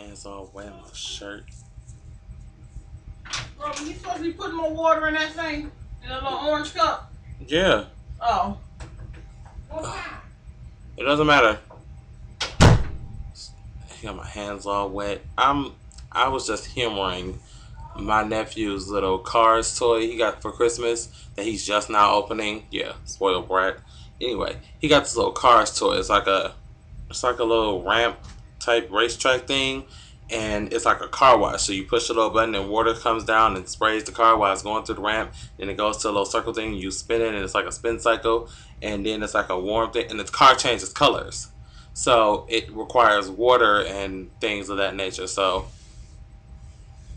hands all wet my shirt. Bro, you supposed to be putting more water in that thing? In a little orange cup? Yeah. Oh. It doesn't matter. I got my hands all wet. I'm I was just humoring my nephew's little Cars toy he got for Christmas that he's just now opening. Yeah, spoiled brat. Anyway, he got this little Cars toy. It's like a it's like a little ramp type racetrack thing and it's like a car wash. So you push a little button and water comes down and sprays the car while it's going through the ramp. Then it goes to a little circle thing. You spin it and it's like a spin cycle. And then it's like a warm thing. And the car changes colors. So it requires water and things of that nature. So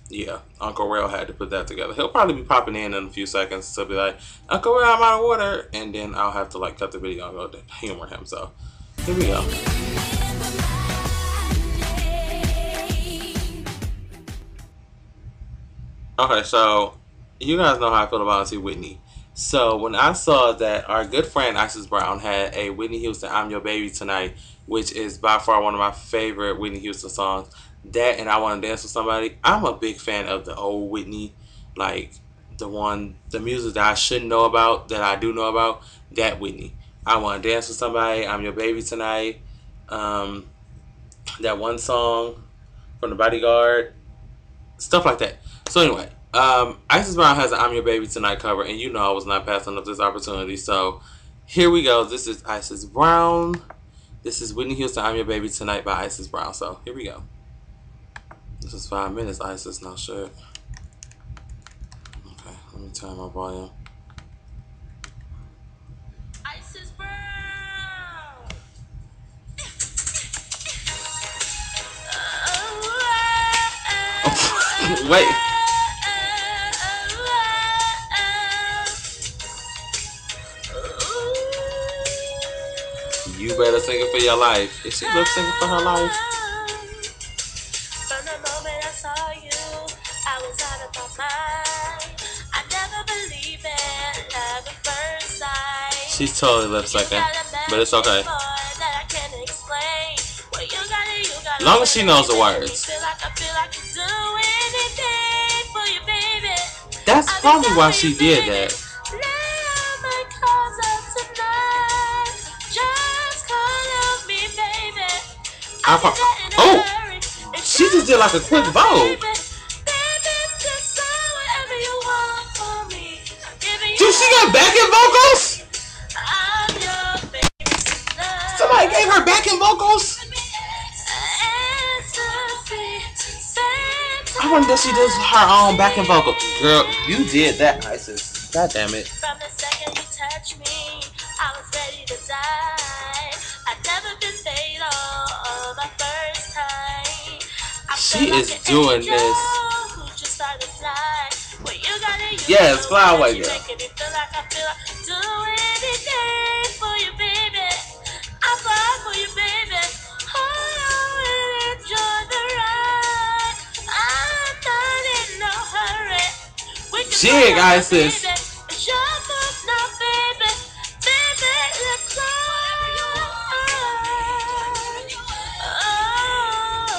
yeah, Uncle Rail had to put that together. He'll probably be popping in in a few seconds to be like, Uncle Rail, I'm out of water. And then I'll have to like cut the video and go to humor him. So here we go. Okay, so you guys know how I feel about Auntie Whitney. So when I saw that our good friend Ices Brown had a Whitney Houston "I'm Your Baby Tonight," which is by far one of my favorite Whitney Houston songs, that and I Want to Dance with Somebody, I'm a big fan of the old Whitney, like the one, the music that I shouldn't know about that I do know about. That Whitney, I Want to Dance with Somebody, "I'm Your Baby Tonight," um, that one song from the Bodyguard, stuff like that. So anyway, um, Ices Brown has an I'm Your Baby Tonight cover, and you know I was not passing up this opportunity. So here we go. This is Ices Brown. This is Whitney Houston, I'm Your Baby Tonight by Ices Brown. So here we go. This is five minutes, Ices, not sure. Okay, let me turn my volume. Ices Brown. Wait. You better sing it for your life. Is she lip singing for her life? From the moment I saw you, I was out of my mind. I never believed in love at first sight. She's totally lip syncing, but it's okay. As long as she knows the words. That's That's probably why she did that. I pro- oh, she just did like a quick vote. Dude, she got backing vocals? Somebody gave her backing vocals? I wonder if she does her own backing vocal. Girl, you did that, Ices. God damn it. She is doing this. who just fly. Well, you gotta use Yes, fly away, girl. making me feel like I feel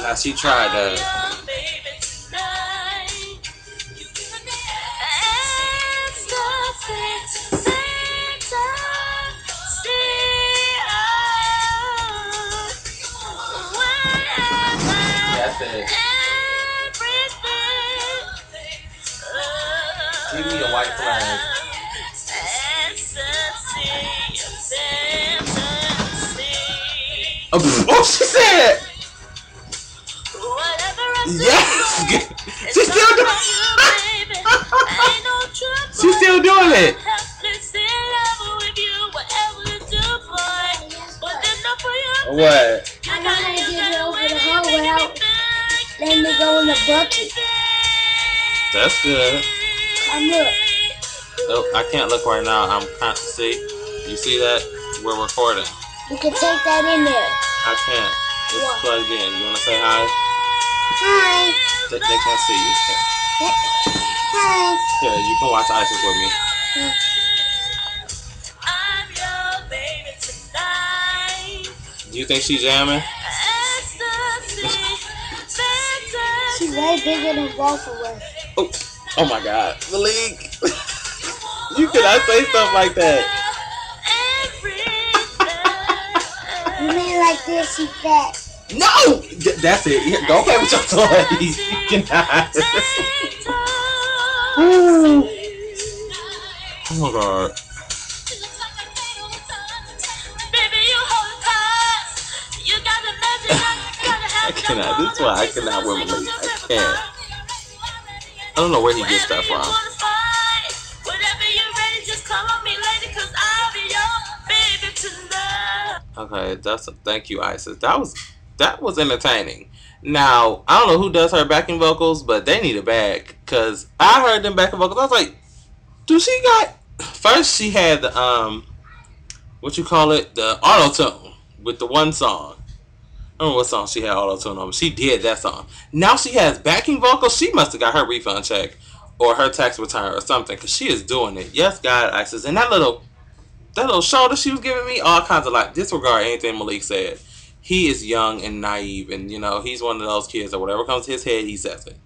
Now she tried that. your baby tonight. Ecstasy, ecstasy. That's it. Give me a white flag. Oh, she said! Yes! She's still doing it! She's still doing it! What? I know how to get it over the hole without letting it go in the bucket. That's good. Come look. Oh, I can't look right now. I'm can't see. You see that? We're recording. You can take that in there. I can't. It's What? plugged in. You wanna say hi? Hi. They, they can't see you. Hi. Here, you can watch Ices with me. I'm your baby tonight. Do you think she's jamming? Ecstasy, She's way bigger than both. Oh, oh my God, Malik, you cannot say stuff like that. You mean like this? She fat. No, Th- that's it. Here, go play with your toys. You cannot. oh my God. I cannot. This is why I cannot wear Malik. I can't. I don't know where he gets that from. Okay, that's a, thank you, Ices. That was that was entertaining. Now I don't know who does her backing vocals, but they need a bag because I heard them backing vocals. I was like, do she got? First she had the um, what you call it, the auto tune with the one song. I don't know what song she had auto tune on, she did that song. Now she has backing vocals. She must have got her refund check or her tax return or something because she is doing it. Yes, God, Ices, and that little that little shoulder she was giving me, all kinds of like disregard anything Malik said. He is young and naive, and you know he's one of those kids that whatever comes to his head, he says it.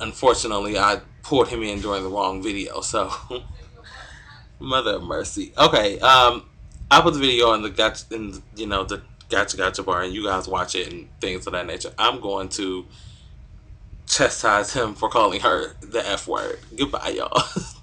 Unfortunately, I pulled him in during the wrong video, so mother of mercy. Okay, um, I put the video in the gotcha, in you know the gotcha gotcha bar, and you guys watch it and things of that nature. I'm going to chastise him for calling her the f word. Goodbye, y'all.